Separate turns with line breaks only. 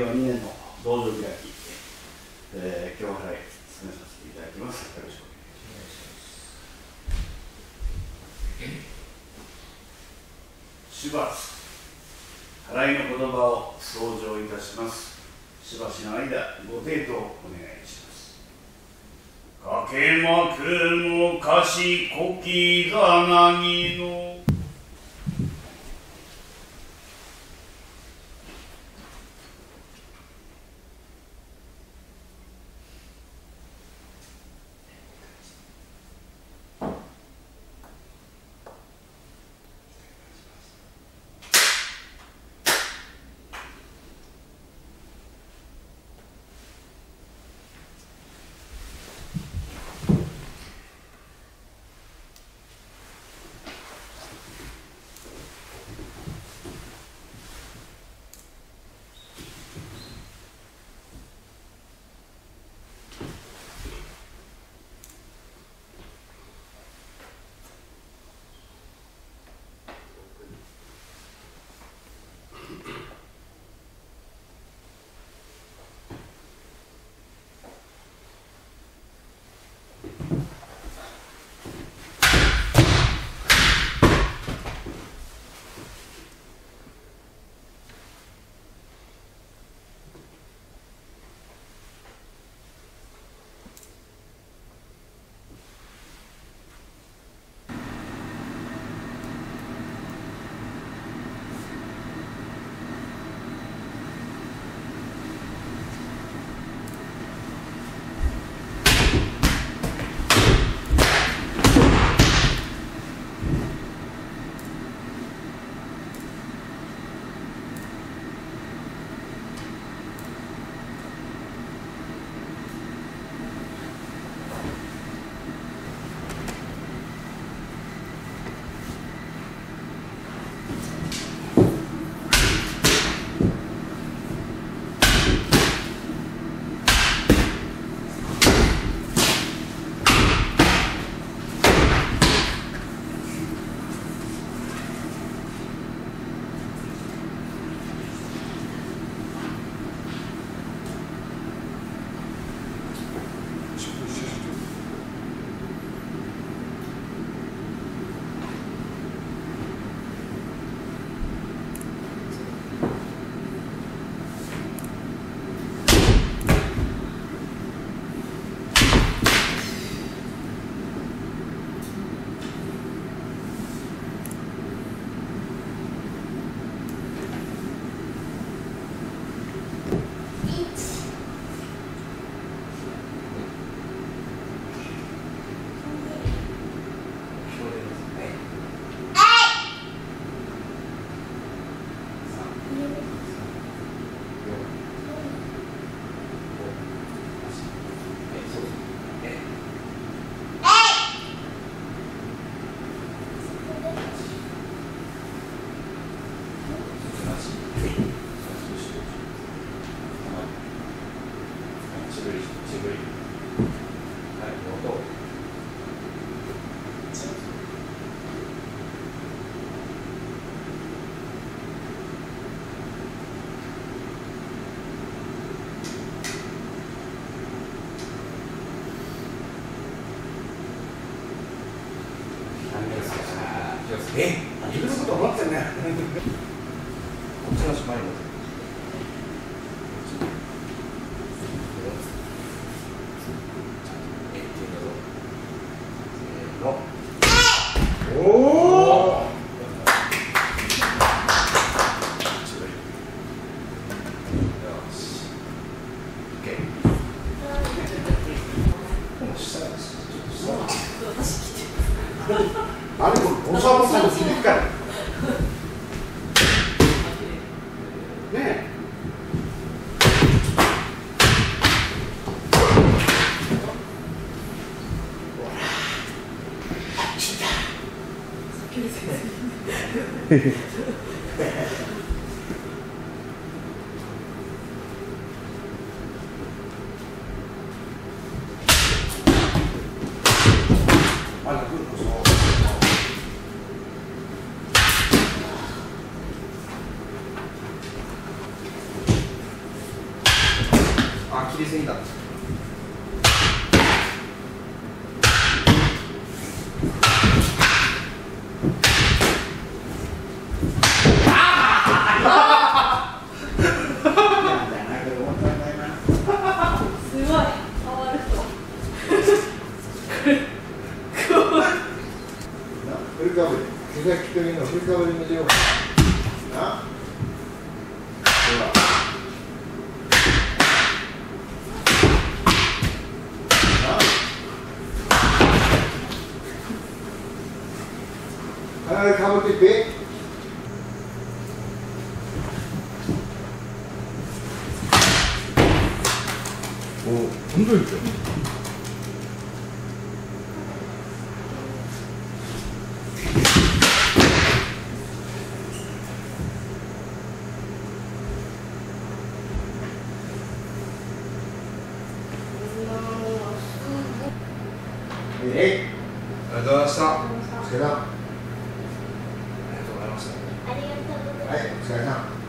2年の道場開き、えー、今日払い進めさせていただきます。よろしくお願いします。しばし、払いの言葉を創上いたします。しばしの間、ご抵当お願いします。かけまくもかしこきざなぎの
え自分のこと思ってんね。こっちの島にあれこれボサボサの響くからねえまだ来るこそ
切りすぎた
すごい変わる人
フルかぶり手先というのはフルかぶりにしようかなほらなはいかぶっていって
お本当ですよ
え
あ